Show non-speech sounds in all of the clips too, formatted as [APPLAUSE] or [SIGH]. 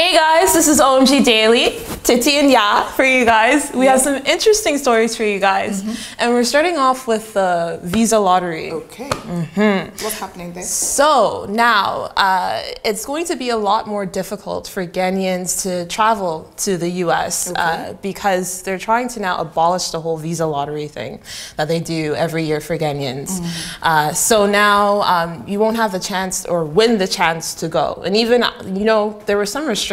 Hey guys, this is OMG Daily, Titi and Ya for you guys. We have some interesting stories for you guys. And we're starting off with the visa lottery. Okay. What's happening there? So now uh, it's going to be a lot more difficult for Ghanaians to travel to the US uh, because they're trying to now abolish the whole visa lottery thing that they do every year for Ghanaians. Uh, so now um, you won't have the chance or win the chance to go. And even, you know, there were some restrictions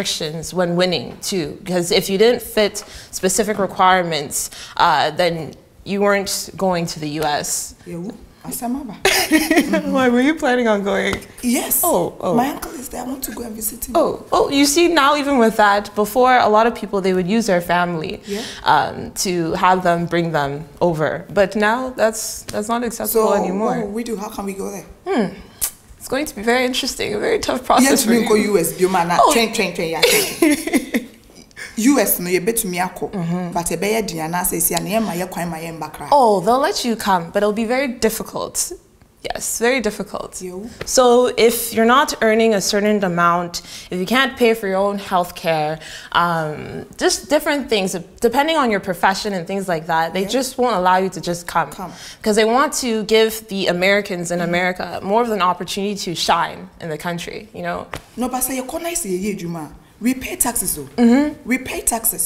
when winning too, because if you didn't fit specific requirements, uh, then you weren't going to the US. [LAUGHS] Why were you planning on going? Yes. Oh, oh. My uncle is there. I want to go and visit him. Oh, oh, you see now even with that, before a lot of people they would use their family Yeah. um, to have them bring them over, but now that's that's not acceptable so anymore. what will we do? How can we go there? It's going to be very interesting, a very tough process Yes, for we go. US. Bioma na Oh. train train train train. [LAUGHS] US no yebetumi akọ. Mm-hmm. But eh, ebeye di anase si na yema ye kwan ma ye mbakra. Oh, they'll let you come, but it'll be very difficult. Yes, very difficult. Yo. So if you're not earning a certain amount, if you can't pay for your own health care, um, just different things, depending on your profession and things like that, they just won't allow you to just come. Because they want to give the Americans in America more of an opportunity to shine in the country, you know? No, but say your corner is ye juma. We pay taxes though. We pay taxes.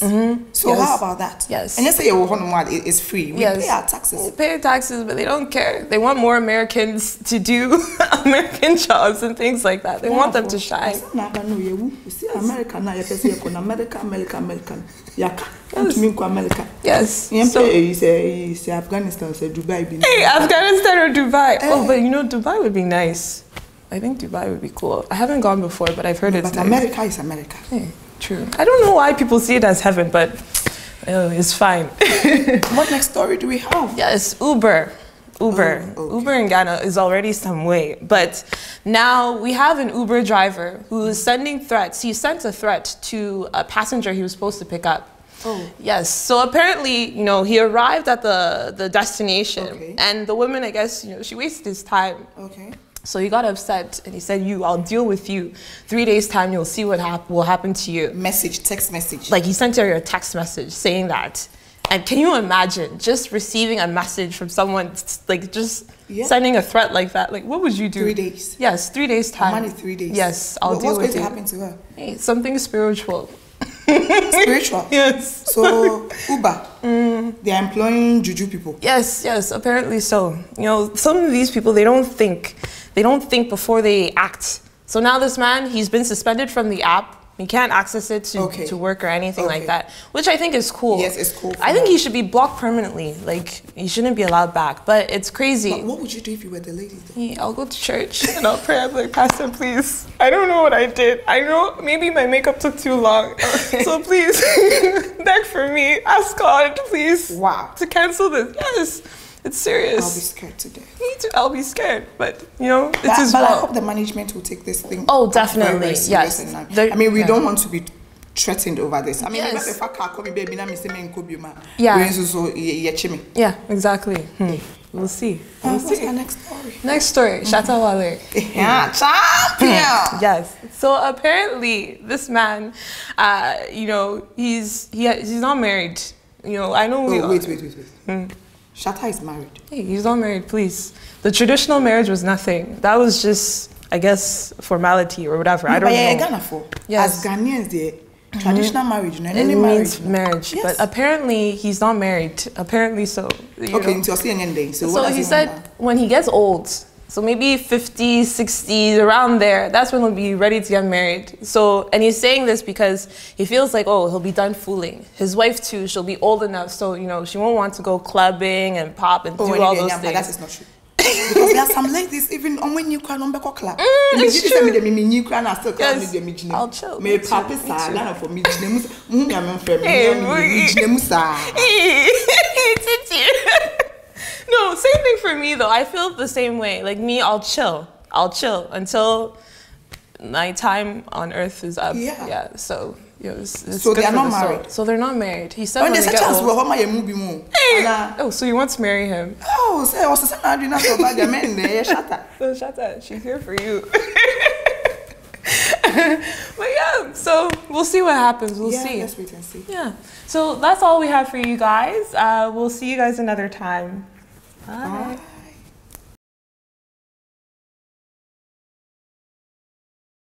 So Yes. how about that? Yes. And you say your home it's free. We Yes. pay our taxes. They pay taxes, but they don't care. They want more Americans to do [LAUGHS] American jobs and things like that. They want them to shine. na aba no yewu si america na yɛ pɛ sɛ yɛkɔ na america america america no yaka ntumi nkɔ america Yes. So- pɛ eyi sɛ eyi sɛ afghanistan dubai Hey, Afghanistan or Dubai? Oh, Eh. but you know, Dubai would be nice. I think Dubai would be cool. I haven't gone before, but I've heard it's but nice. america is america Hey, true. I don't know why people see it as heaven, but oh, it's fine. [LAUGHS] what next story do we have yes, Uber. Uber. Oh, okay. Uber in Ghana is already some way, but now we have an Uber driver who is sending threats. He sent a threat to a passenger he was supposed to pick up. Oh. Yes. So apparently, you know, he arrived at the, the destination, Okay. and the woman, I guess, you know, she wasted his time. okay So he got upset and he said, "You, I'll deal with you. Three days time, you'll see what hap- will happen to you." message text message Like he sent her a text message saying that. And can you imagine just receiving a message from someone like just Yeah. sending a threat like that? Like what would you do? Three days. Yes, three days time. money three days Yes, I'll What- deal with it. what's going to happen to her Hey, something spiritual. spiritual [LAUGHS] Yes. so uber mm. they are employing juju people Yes, yes, apparently so. You know, some of these people they don't think. They don't think before they act. So now this man, he's been suspended from the app. He can't access it to, Okay. to work or anything like that, which I think is cool. Yes, it's cool I think he should be blocked permanently. Like he shouldn't be allowed back. But it's crazy. but what would you do if you were the lady though? Hey, I'll go to church and I'll pray. I'm like, Pastor, please. I don't know what I did. I know maybe my makeup took too long. [LAUGHS] So please, [LAUGHS] beg for me. Ask God, please. Wow. To cancel this. Yes, it's serious. i'll be scared to death Me too. I'll be scared, but you know, it's but, his but I hope the management will take this thing. Oh, very, very definitely, yes. and I mean, we yeah. don't want to be threatened over this. I mean, Yes. if I can't call me baby, na me say me nko bi ma. Yeah. We nso so ye ye me. Yeah, exactly. Hmm. We'll see. Uh, We'll what's see. the next story? Next story, Shatta Wale. Yeah, champion. [LAUGHS] Yes. So apparently, this man, uh, you know, he's he he's not married. You know, I know we. Oh, wait, wait, wait, wait. Hmm. Shatta is married. Hey, he's not married, please. The traditional marriage was nothing. That was just, I guess, formality or whatever. I don't but yeah, know. Ghana for Yes. as Ghanaians, the mm-hmm. traditional marriage, no, It any means marriage. no. marriage, Yes. but apparently he's not married. Apparently so. okay, know. into your day. So, So what he he said when he gets old, so maybe 50, 60, around there, that's when he'll be ready to get married. So, and he's saying this because he feels like, oh, he'll be done fooling. His wife too, she'll be old enough, so, you know, she won't want to go clubbing and pop and Oh, do all those get young, but things. that is not true. because there are some ladies even on when you can on club. Mm, it's true. Me me new can I still call me Yes, me jine. I'll chill, Me papi sa. Ghana for me jine mu. Mu ya me me. Hey, Me jine mu sa. Titi. no, same thing for me though. I feel the same way. Like me, I'll chill. I'll chill until my time on earth is up. Yeah. Yeah. So you know, it's, it's So they are not the soul. married? So they're not married. He said When when they a get we old. home my movie mu. Hey! Oh, so you want to marry him? Oh, say o se na adwena so ba the men there shatter. [LAUGHS] So Shatta, she's here for you. [LAUGHS] but yeah, so we'll see what happens. We'll yeah, see. let's wait and see. Yeah. So that's all we have for you guys. Uh, we'll see you guys another time. Bye. Bye.